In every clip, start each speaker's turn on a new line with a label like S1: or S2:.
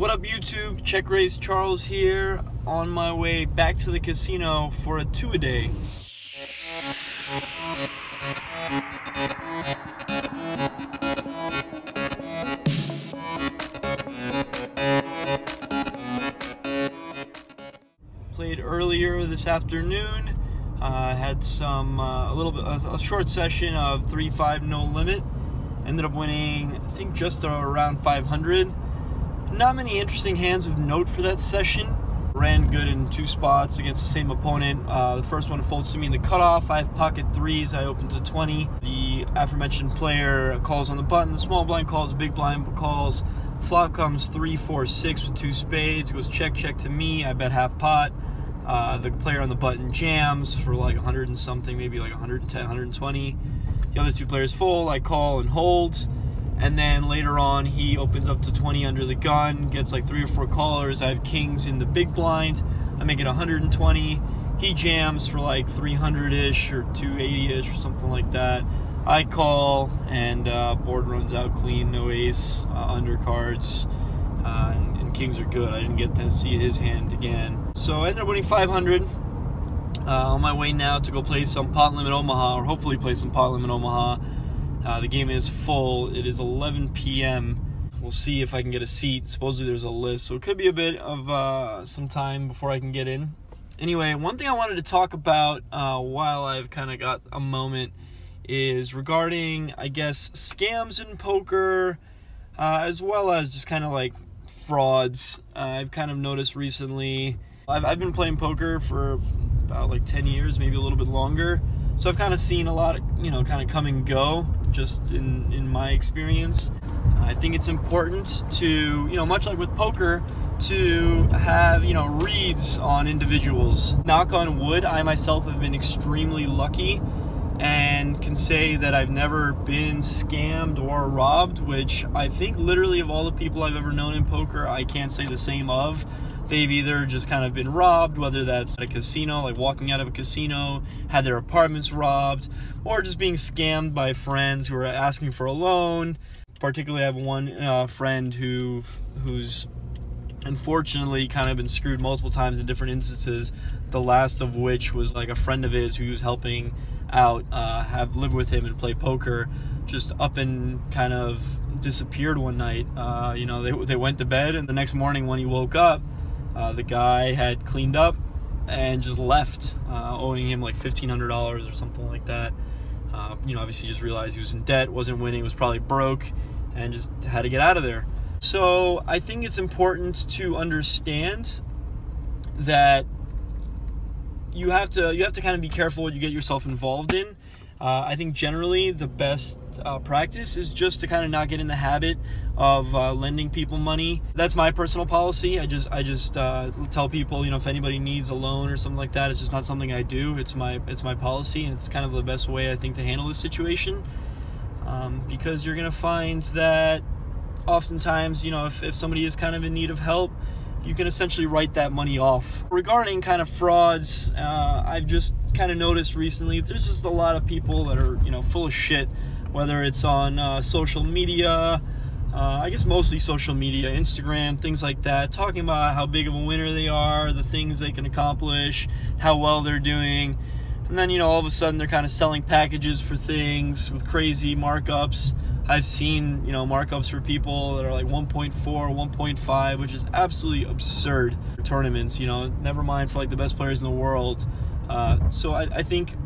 S1: What up, YouTube? Check Raise Charles here on my way back to the casino for a two a day. Played earlier this afternoon. Uh, had some uh, a little bit a, a short session of three five no limit. Ended up winning I think just around 500. Not many interesting hands of note for that session. Ran good in two spots against the same opponent. Uh, the first one folds to me in the cutoff. I have pocket threes. I open to 20. The aforementioned player calls on the button. The small blind calls, the big blind calls. Flop comes three, four, six with two spades. Goes check, check to me. I bet half pot. Uh, the player on the button jams for like 100 and something, maybe like 110, 120. The other two players fold. I call and hold. And then later on, he opens up to 20 under the gun, gets like three or four callers. I have kings in the big blind. I make it 120. He jams for like 300-ish or 280-ish or something like that. I call, and uh, board runs out clean, no ace, uh, undercards, uh, and, and, kings are good. I didn't get to see his hand again. So I ended up winning 500. Uh, on my way now to go play some Pot Limit Omaha, or hopefully play some Pot Limit Omaha. Uh, the game is full. It is 11 p.m. We'll see if I can get a seat. Supposedly there's a list, so it could be a bit of uh, some time before I can get in. Anyway, one thing I wanted to talk about uh, while I've kind of got a moment is regarding, I guess, scams in poker, uh, as well as just kind of like frauds. Uh, I've kind of noticed recently. I've, I've been playing poker for about like 10 years, maybe a little bit longer. So I've kind of seen a lot of, you know, kind of come and go just in, in my experience. I think it's important to, you know, much like with poker, to have, you know, reads on individuals. Knock on wood, I myself have been extremely lucky and can say that I've never been scammed or robbed, which I think literally of all the people I've ever known in poker, I can't say the same of they've either just kind of been robbed, whether that's at a casino, like walking out of a casino, had their apartments robbed, or just being scammed by friends who are asking for a loan. Particularly, I have one uh, friend who who's unfortunately kind of been screwed multiple times in different instances. The last of which was like a friend of his who was helping out, uh, have lived with him and play poker, just up and kind of disappeared one night. Uh, you know, they, they went to bed, and the next morning when he woke up, uh, the guy had cleaned up and just left, uh, owing him like $1,500 or something like that. Uh, you know, obviously just realized he was in debt, wasn't winning, was probably broke, and just had to get out of there. So I think it's important to understand that you have to you have to kind of be careful what you get yourself involved in. Uh, I think generally the best uh, practice is just to kind of not get in the habit of uh, lending people money. That's my personal policy. I just I just uh, tell people, you know, if anybody needs a loan or something like that, it's just not something I do. It's my it's my policy, and it's kind of the best way I think to handle this situation. Um, because you're gonna find that oftentimes, you know, if, if somebody is kind of in need of help, you can essentially write that money off. Regarding kind of frauds, uh, I've just kind of noticed recently there's just a lot of people that are, you know, full of shit, whether it's on uh, social media, uh, I guess mostly social media, Instagram, things like that, talking about how big of a winner they are, the things they can accomplish, how well they're doing. And then, you know, all of a sudden they're kind of selling packages for things with crazy markups. I've seen, you know, markups for people that are like 1.4, 1.5, which is absolutely absurd for tournaments, you know, never mind for like the best players in the world. Uh, so I, I think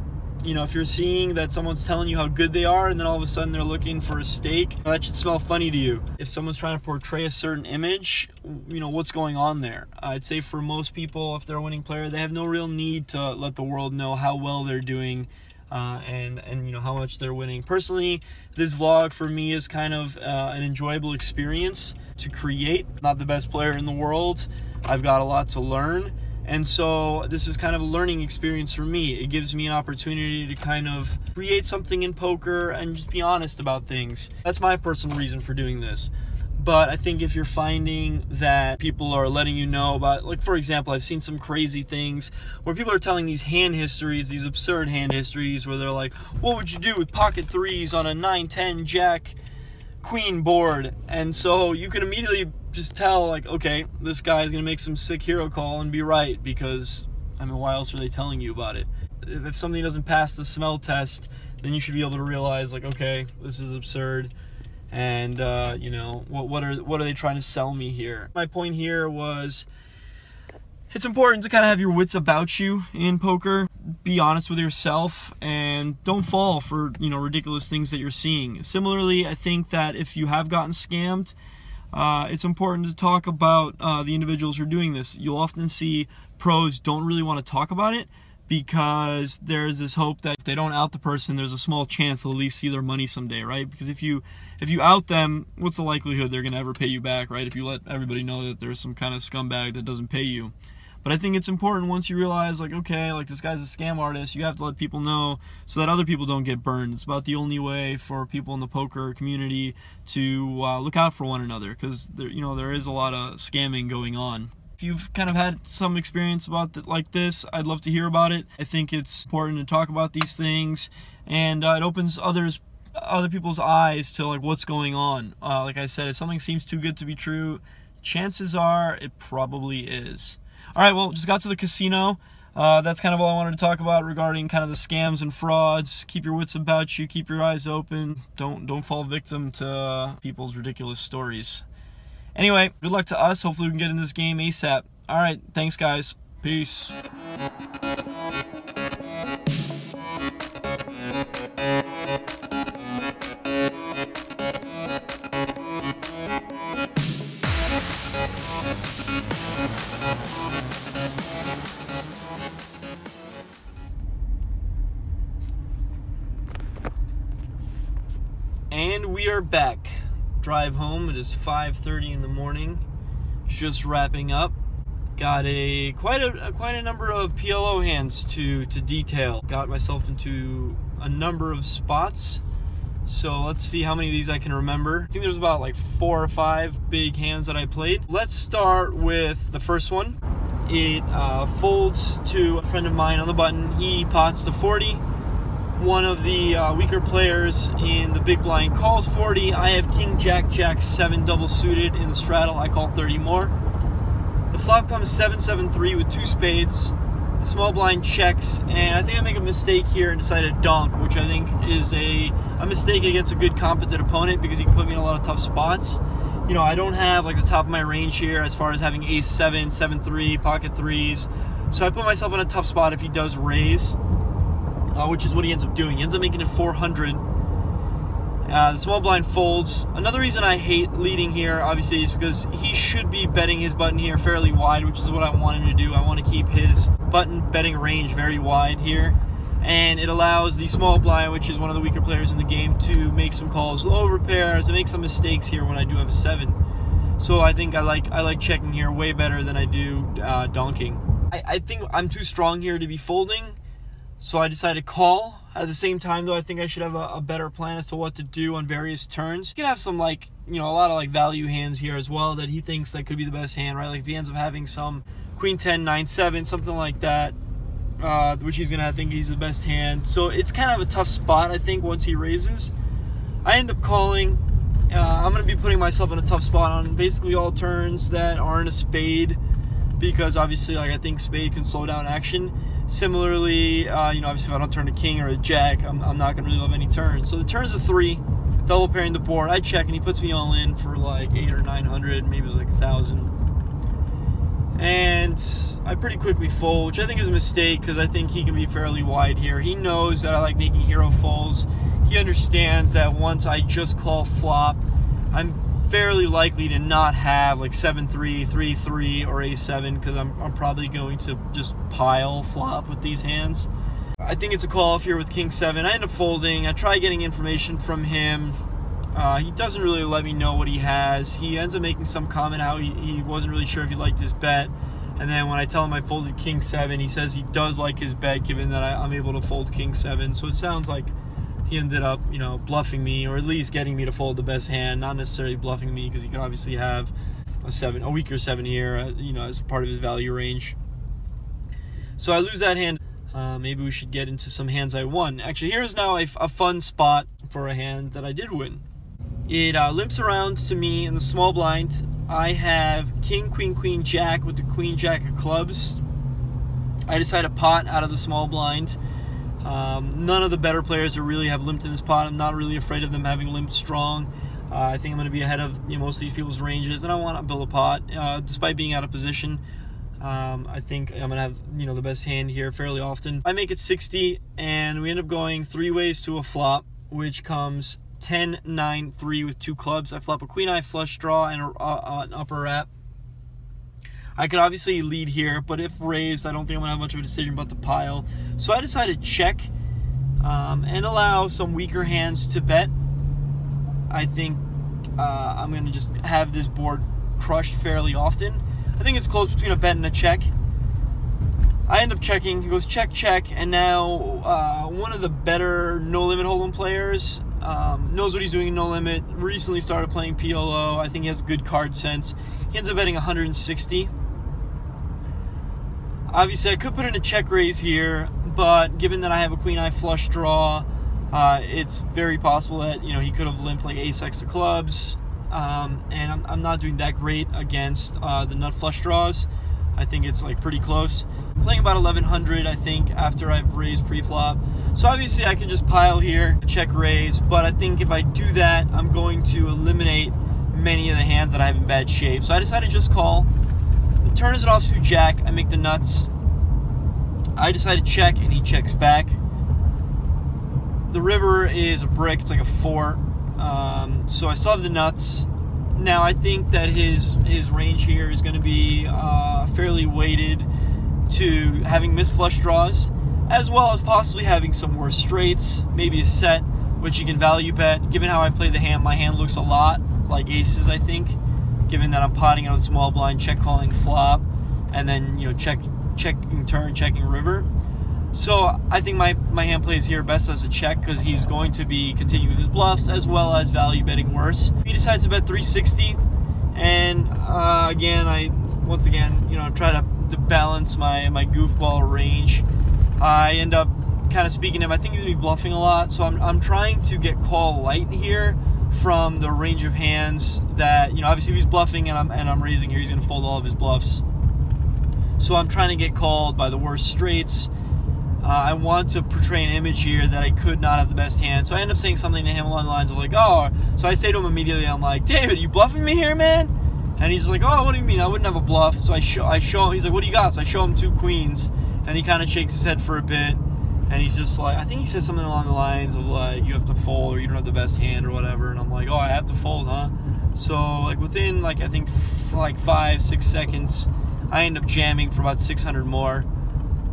S1: you know, if you're seeing that someone's telling you how good they are and then all of a sudden they're looking for a stake, that should smell funny to you. If someone's trying to portray a certain image, you know, what's going on there? I'd say for most people, if they're a winning player, they have no real need to let the world know how well they're doing uh, and and you know how much they're winning. Personally, this vlog for me is kind of uh, an enjoyable experience to create. Not the best player in the world. I've got a lot to learn. And so this is kind of a learning experience for me. It gives me an opportunity to kind of create something in poker and just be honest about things. That's my personal reason for doing this. But I think if you're finding that people are letting you know about, like for example, I've seen some crazy things where people are telling these hand histories, these absurd hand histories, where they're like, what would you do with pocket threes on a 9 10 jack queen board? And so you can immediately just tell like, okay, this guy is gonna make some sick hero call and be right because I mean, why else are they telling you about it? If something doesn't pass the smell test, then you should be able to realize like, okay, this is absurd and uh, you know what what are what are they trying to sell me here? My point here was it's important to kind of have your wits about you in poker. Be honest with yourself and don't fall for you know ridiculous things that you're seeing. Similarly i think that if you have gotten scammed uh, it's important to talk about uh, the individuals who are doing this. You'll often see pros don't really want to talk about it because there's this hope that if they don't out the person there's a small chance they'll at least see their money someday right? Because if you if you out them what's the likelihood they're to ever pay you back right? If you let everybody know that there's some kind of scumbag that doesn't pay you. But i think it's important once you realize like okay like this guy's a scam artist you have to let people know so that other people don't get burned. It's about the only way for people in the poker community to uh, look out for one another because there you know there is a lot of scamming going on if you've kind of had some experience about th like this, I'd love to hear about it. I think it's important to talk about these things, and uh, it opens others other people's eyes to like what's going on. Uh, like I said, if something seems too good to be true, chances are it probably is. All right, well, just got to the casino. Uh, that's kind of all I wanted to talk about regarding kind of the scams and frauds. Keep your wits about you. Keep your eyes open. Don't don't fall victim to uh, people's ridiculous stories. Anyway, good luck to us. Hopefully we can get in this game ASAP. All right, thanks guys. Peace. And we are back drive home. It is 5:30 in the morning. Just wrapping up. Got a quite a quite a number of PLO hands to to detail. Got myself into a number of spots. So let's see how many of these I can remember. I think there's about like four or five big hands that I played. Let's start with the first one. It uh, folds to a friend of mine on the button. He pots to 40 one of the uh, weaker players in the big blind calls 40. I have King Jack Jack 7 double suited in the straddle. I call 30 more. The flop comes 7-7-3 with two spades. The small blind checks, and I think I make a mistake here and decide to donk, which I think is a, a mistake against a good competent opponent because he can put me in a lot of tough spots. You know, I don't have like the top of my range here as far as having ace 7, 7-3, pocket threes. So I put myself in a tough spot if he does raise uh, which is what he ends up doing. He ends up making it 400. Uh, the small blind folds. Another reason I hate leading here, obviously, is because he should be betting his button here fairly wide, which is what I want him to do. I want to keep his button betting range very wide here. And it allows the small blind, which is one of the weaker players in the game, to make some calls low repairs and make some mistakes here when I do have a seven. So I think I like I like checking here way better than I do uh, donking. I, I think I'm too strong here to be folding so I decided to call. At the same time, though, I think I should have a, a, better plan as to what to do on various turns. You can have some, like, you know, a lot of, like, value hands here as well that he thinks that could be the best hand, right? Like, if he ends up having some Queen 10, 9, 7, something like that, uh, which he's going to think he's the best hand. So it's kind of a tough spot, I think, once he raises. I end up calling. Uh, I'm going to be putting myself in a tough spot on basically all turns that aren't a spade because obviously, like, I think spade can slow down action Similarly, uh, you know, obviously if I don't turn a king or a jack, I'm, I'm not going to really love any turns. So the turn's a three, double pairing the board. I check and he puts me all in for like eight or 900, maybe it was like a thousand. And I pretty quickly fold, which I think is a mistake because I think he can be fairly wide here. He knows that I like making hero folds. He understands that once I just call flop, I'm fairly likely to not have like 7-3, 3-3, or A7 because I'm, I'm probably going to just pile flop with these hands. I think it's a call off here with King 7. I end up folding. I try getting information from him. Uh, he doesn't really let me know what he has. He ends up making some comment how he, he wasn't really sure if he liked his bet. And then when I tell him I folded King 7, he says he does like his bet given that I, I'm able to fold King 7. So it sounds like he ended up, you know, bluffing me or at least getting me to fold the best hand, not necessarily bluffing me because he could obviously have a seven, a weaker seven here, uh, you know, as part of his value range. So I lose that hand. Uh, maybe we should get into some hands I won. Actually, here's now a, a fun spot for a hand that I did win. It uh, limps around to me in the small blind. I have king, queen, queen, jack with the queen, jack of clubs. I decide to pot out of the small blind. Um, none of the better players are really have limped in this pot. I'm not really afraid of them having limped strong. Uh, I think I'm going to be ahead of you know, most of these people's ranges, and I want to build a pot. Uh, despite being out of position, um, I think I'm going to have you know the best hand here fairly often. I make it 60, and we end up going three ways to a flop, which comes 10, 9, 3 with two clubs. I flop a queen high flush draw and a, uh, an upper wrap. I could obviously lead here, but if raised, I don't think I'm to have much of a decision about the pile. So I decided to check um, and allow some weaker hands to bet. I think uh, I'm to just have this board crushed fairly often. I think it's close between a bet and a check. I end up checking. He goes check, check, and now uh, one of the better no limit hold'em players um, knows what he's doing in no limit. Recently started playing PLO. I think he has good card sense. He ends up betting 160. Obviously, I could put in a check raise here, but given that I have a queen high flush draw, uh, it's very possible that you know he could have limped like ace x of clubs, um, and I'm, I'm, not doing that great against uh, the nut flush draws. I think it's like pretty close. I'm playing about 1100, I think, after I've raised pre-flop. So obviously I can just pile here, check raise, but I think if I do that, I'm going to eliminate many of the hands that I have in bad shape. So I decided to just call turn is an offsuit jack. I make the nuts. I decide to check, and he checks back. The river is a brick. It's like a four. Um, so I still have the nuts. Now I think that his his range here is going to be uh, fairly weighted to having missed flush draws, as well as possibly having some worse straights, maybe a set, which you can value bet. Given how I play the hand, my hand looks a lot like aces, I think given that I'm potting out a small blind, check calling flop, and then you know check checking turn, checking river. So I think my, my hand plays here best as a check because he's going to be continuing his bluffs as well as value betting worse. He decides to bet 360, and uh, again I once again you know try to, to balance my my goofball range. I end up kind of speaking to him. I think he's gonna be bluffing a lot, so I'm I'm trying to get call light here from the range of hands that you know obviously if he's bluffing and I'm and I'm raising here he's gonna fold all of his bluffs. So I'm trying to get called by the worst straights. Uh, I want to portray an image here that I could not have the best hand. So I end up saying something to him along the lines of like oh so I say to him immediately I'm like David you bluffing me here man? And he's like oh what do you mean? I wouldn't have a bluff. So I show I show him he's like what do you got? So I show him two queens and he kind of shakes his head for a bit and he's just like, I think he said something along the lines of like, you have to fold or you don't have the best hand or whatever. And I'm like, oh, I have to fold, huh? So like within like I think like five six seconds, I end up jamming for about 600 more.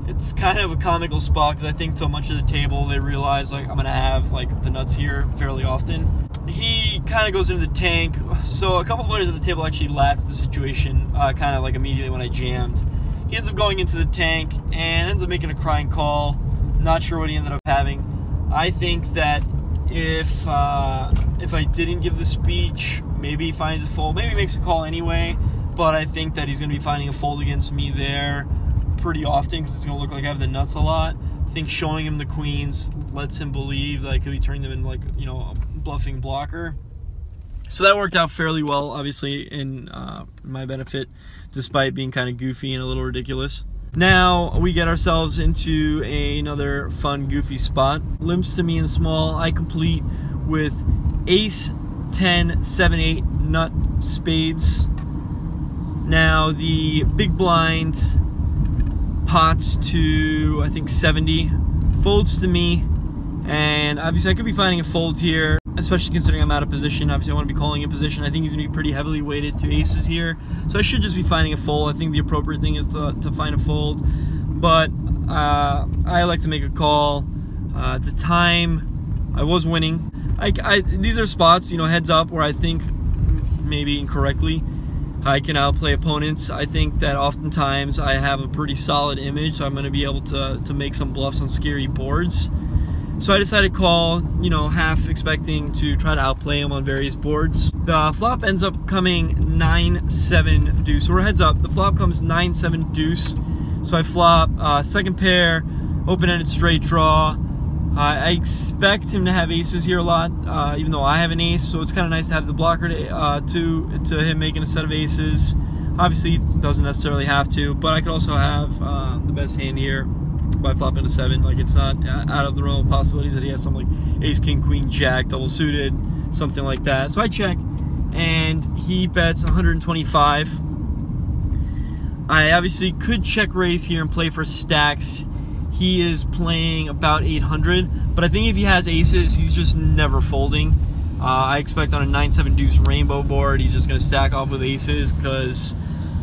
S1: It's kind of a comical spot because I think so much of the table they realize like I'm gonna have like the nuts here fairly often. He kind of goes into the tank, so a couple players at the table actually laughed at the situation, uh, kind of like immediately when I jammed. He ends up going into the tank and ends up making a crying call not sure what he ended up having. I think that if uh, if I didn't give the speech, maybe he finds a fold. Maybe makes a call anyway. But I think that he's going to be finding a fold against me there pretty often because it's going to look like I have the nuts a lot. I think showing him the queens lets him believe that I could be turning them in like you know a bluffing blocker. So that worked out fairly well, obviously in uh, my benefit, despite being kind of goofy and a little ridiculous. Now we get ourselves into a, another fun, goofy spot. Limps to me and small. I complete with ace, 10, 7, 8, nut, spades. Now the big blind pots to, I think, 70. Folds to me. And obviously I could be finding a fold here especially considering I'm out of position. Obviously, I want to be calling in position. I think he's going to be pretty heavily weighted to aces here. So I should just be finding a fold. I think the appropriate thing is to, to find a fold. But uh, I like to make a call. Uh, at the time, I was winning. I, I, these are spots, you know, heads up where I think maybe incorrectly I can outplay opponents. I think that oftentimes I have a pretty solid image, so I'm going to be able to, to make some bluffs on scary boards. So I decided to call, you know, half expecting to try to outplay him on various boards. The flop ends up coming 9-7 deuce. So we're heads up. The flop comes 9-7 deuce. So I flop uh, second pair, open-ended straight draw. I expect him to have aces here a lot, uh, even though I have an ace, so it's kind of nice to have the blocker to, uh, to, to him making a set of aces. Obviously, doesn't necessarily have to, but I could also have uh, the best hand here by flopping a seven. Like, it's not out of the realm of possibility that he has something like ace, king, queen, jack, double suited, something like that. So I check, and he bets 125. I obviously could check raise here and play for stacks he is playing about 800, but I think if he has aces, he's just never folding. Uh, I expect on a 9-7 deuce rainbow board, he's just going to stack off with aces because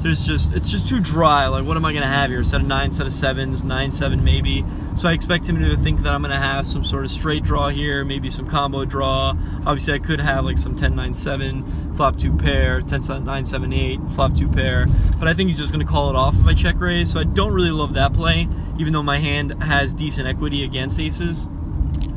S1: there's just it's just too dry. Like, what am I to have here? Set of 9, set of 7s, 9-7 maybe. So I expect him to think that I'm to have some sort of straight draw here, maybe some combo draw. Obviously, I could have like some 10-9-7, flop 2 pair, 10-9-7-8, flop 2 pair. But I think he's just to call it off if I check raise. So I don't really love that play even though my hand has decent equity against aces.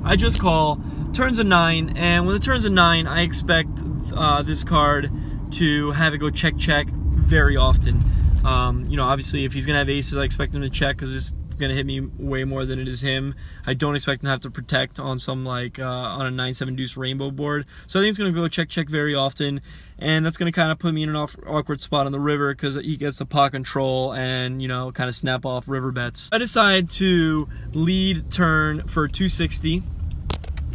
S1: I just call, turns a 9, and when it turns a 9, I expect uh, this card to have it go check check very often. Um, you know, obviously, if he's going to have aces, I expect him to check because it's going to hit me way more than it is him. I don't expect him to have to protect on some like uh, on a 9-7 deuce rainbow board. So I think he's going to go check check very often and that's going to kind of put me in an awkward spot on the river because he gets the pot control and you know kind of snap off river bets. I decide to lead turn for 260,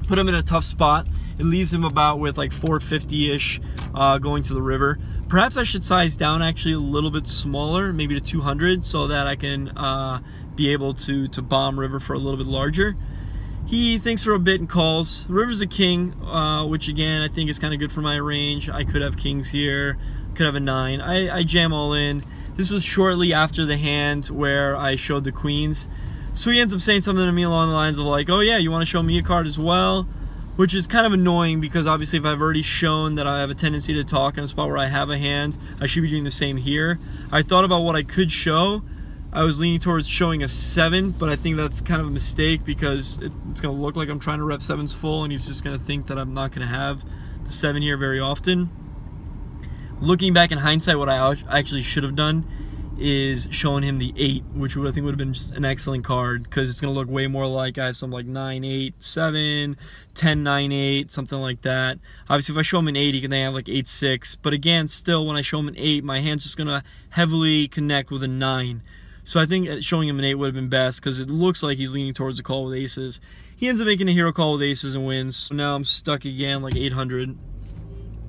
S1: put him in a tough spot. It leaves him about with like 450-ish uh, going to the river. Perhaps I should size down actually a little bit smaller, maybe to 200, so that I can uh, be able to, to bomb river for a little bit larger. He thinks for a bit and calls. River's a king, uh, which again, I think is kind of good for my range. I could have kings here, could have a nine. I, I jam all in. This was shortly after the hand where I showed the queens. So he ends up saying something to me along the lines of like, oh yeah, you want to show me a card as well? Which is kind of annoying because obviously if I've already shown that I have a tendency to talk in a spot where I have a hand, I should be doing the same here. I thought about what I could show, I was leaning towards showing a seven, but I think that's kind of a mistake because it, it's going to look like I'm trying to rep sevens full, and he's just going to think that I'm not going to have the seven here very often. Looking back in hindsight, what I actually should have done is showing him the eight, which would, I think would have been just an excellent card because it's going to look way more like I have some like 9, 8, 7, 10, 9, 8, something like that. Obviously, if I show him an 8, he can then have like 8, 6. But again, still, when I show him an 8, my hand's just going to heavily connect with a 9. So I think uh, showing him an 8 would have been best because it looks like he's leaning towards a call with aces. He ends up making a hero call with aces and wins. So now I'm stuck again like 800.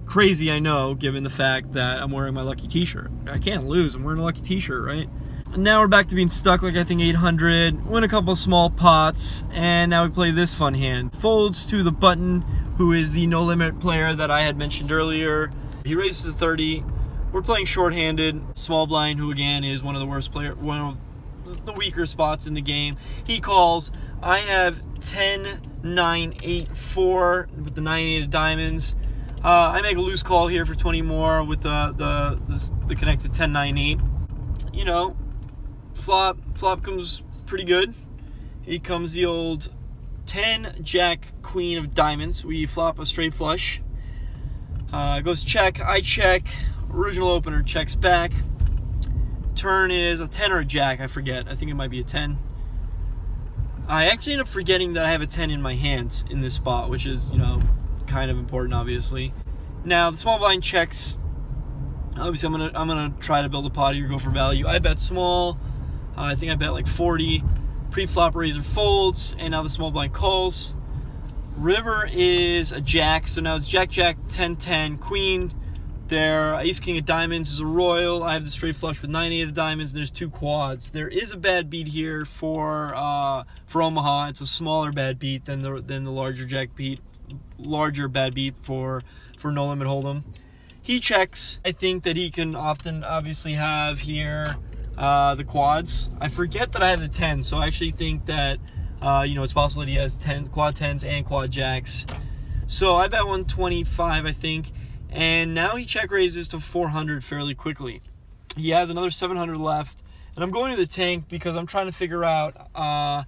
S1: Crazy, I know, given the fact that I'm wearing my lucky t-shirt. I can't lose. I'm wearing a lucky t-shirt, right? And now we're back to being stuck like I think 800. Win a couple small pots. And now we play this fun hand. Folds to the button, who is the no limit player that I had mentioned earlier. He raises to 30 we're playing short-handed. Small blind, who again is one of the worst player, one of the weaker spots in the game. He calls. I have 10, 9, 8, 4 with the 9, 8 of diamonds. Uh, I make a loose call here for 20 more with the the the, the connected 10, 9, You know, flop flop comes pretty good. He comes the old 10 Jack Queen of diamonds. We flop a straight flush. Uh, goes check. I check original opener checks back. Turn is a 10 or a jack, I forget. I think it might be a 10. I actually end up forgetting that I have a 10 in my hands in this spot, which is, you know, kind of important, obviously. Now, the small blind checks. Obviously, I'm gonna I'm gonna try to build a pot here, go for value. I bet small. Uh, I think I bet like 40. Pre-flop raiser folds, and now the small blind calls. River is a jack, so now it's jack, jack, 10, 10, queen, there, Ace King of Diamonds is a royal. I have the straight flush with 9 8 of diamonds, and there's two quads. There is a bad beat here for uh, for Omaha. It's a smaller bad beat than the than the larger jack beat, larger bad beat for for No Limit Hold'em. He checks. I think that he can often obviously have here uh, the quads. I forget that I have the 10, so I actually think that uh, you know it's possible that he has 10 quad 10s and quad jacks. So I bet 125. I think and now he check raises to 400 fairly quickly. He has another 700 left, and I'm going to the tank because I'm trying to figure out, uh,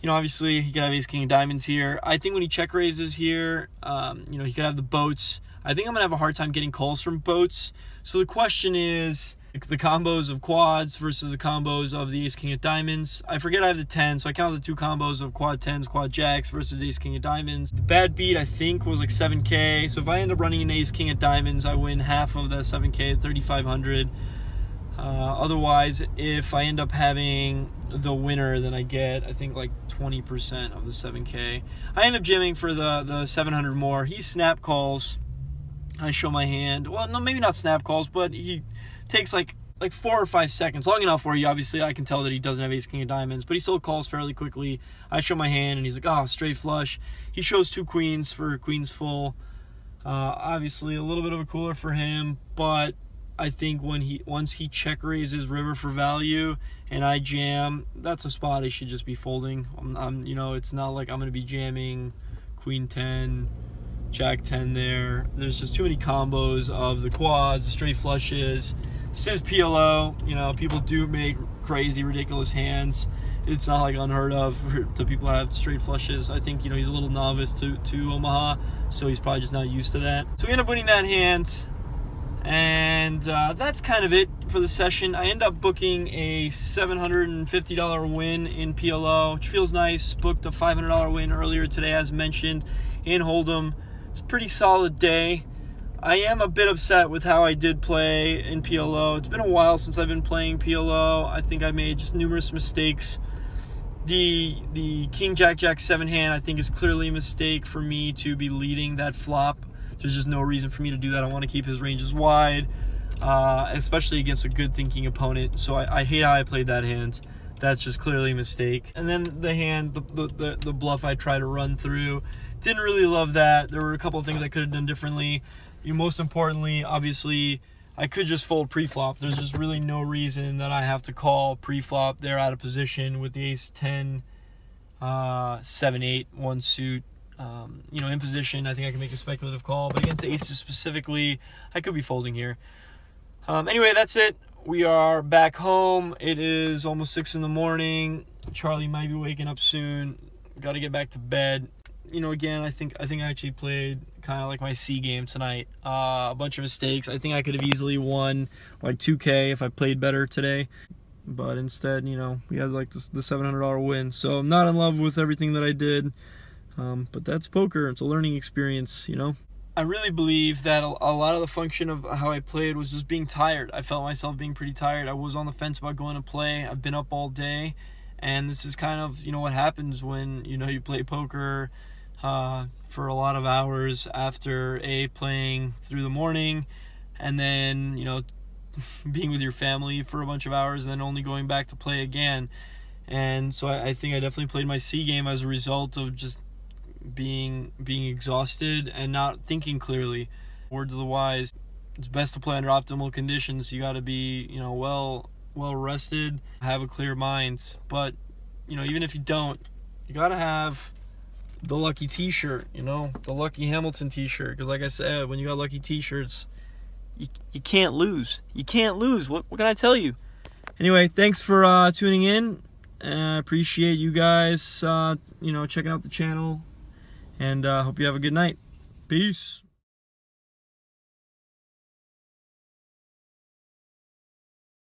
S1: you know, obviously he could have ace king of diamonds here. I think when he check raises here, um, you know, he could have the boats. I think I'm gonna have a hard time getting calls from boats. So the question is, the combos of quads versus the combos of the ace king of diamonds. I forget I have the 10, so I count the two combos of quad 10s, quad jacks versus ace king of diamonds. The bad beat I think was like 7k. So if I end up running an ace king of diamonds, I win half of that 7k, 3500. Uh, otherwise, if I end up having the winner, then I get I think like 20% of the 7k. I end up jamming for the the 700 more. He snap calls. I show my hand. Well, no, maybe not snap calls, but he takes like like four or five seconds, long enough where he obviously I can tell that he doesn't have ace king of diamonds, but he still calls fairly quickly. I show my hand and he's like, oh, straight flush. He shows two queens for queens full. Uh, obviously a little bit of a cooler for him, but I think when he once he check raises river for value and I jam, that's a spot I should just be folding. I'm, I'm you know, it's not like I'm gonna be jamming queen 10 jack 10 there. There's just too many combos of the quads, the straight flushes. This is PLO. You know, people do make crazy, ridiculous hands. It's not like unheard of to people have straight flushes. I think, you know, he's a little novice to, to Omaha, so he's probably just not used to that. So we end up winning that hand. And uh, that's kind of it for the session. I end up booking a $750 win in PLO, which feels nice. Booked a $500 win earlier today, as mentioned, in Hold'em. It's a pretty solid day. I am a bit upset with how I did play in PLO. It's been a while since I've been playing PLO. I think I made just numerous mistakes. The the King Jack Jack 7 hand I think is clearly a mistake for me to be leading that flop. There's just no reason for me to do that. I want to keep his ranges wide, uh, especially against a good thinking opponent. So I, I hate how I played that hand that's just clearly a mistake. And then the hand, the, the, the, bluff I try to run through, didn't really love that. There were a couple of things I could have done differently. You, most importantly, obviously, I could just fold pre-flop. There's just really no reason that I have to call pre-flop. They're out of position with the ace 10, uh, 7, 8, 1 suit. Um, you know, in position, I think I can make a speculative call. But against the aces specifically, I could be folding here. Um, anyway, that's it we are back home. It is almost six in the morning. Charlie might be waking up soon. Got to get back to bed. You know, again, I think I think I actually played kind of like my C game tonight. Uh, a bunch of mistakes. I think I could have easily won like 2K if I played better today. But instead, you know, we had like the $700 win. So I'm not in love with everything that I did. Um, but that's poker. It's a learning experience, you know. I really believe that a, lot of the function of how I played was just being tired. I felt myself being pretty tired. I was on the fence about going to play. I've been up all day, and this is kind of you know what happens when you know you play poker uh, for a lot of hours after a playing through the morning, and then you know being with your family for a bunch of hours, and then only going back to play again. And so I, I think I definitely played my C game as a result of just being being exhausted and not thinking clearly. Words of the wise, it's best to play under optimal conditions. You got to be, you know, well well rested, have a clear mind. But, you know, even if you don't, you got to have the lucky t-shirt, you know, the lucky Hamilton t-shirt because like I said, when you got lucky t-shirts, you, you can't lose. You can't lose. What what can I tell you? Anyway, thanks for uh, tuning in. I uh, appreciate you guys, uh, you know, checking out the channel and uh, hope you have a good night. Peace.